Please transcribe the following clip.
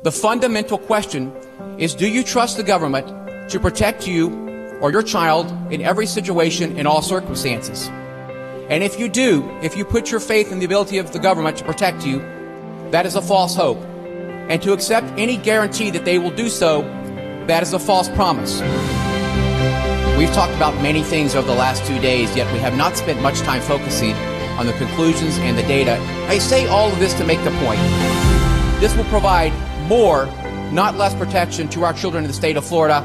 The fundamental question is do you trust the government to protect you or your child in every situation in all circumstances? And if you do, if you put your faith in the ability of the government to protect you, that is a false hope. And to accept any guarantee that they will do so, that is a false promise. We've talked about many things over the last two days, yet we have not spent much time focusing on the conclusions and the data. I say all of this to make the point. This will provide more, not less protection to our children in the state of Florida